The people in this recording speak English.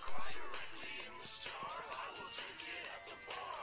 cry directly in the store. I will drink it at the bar.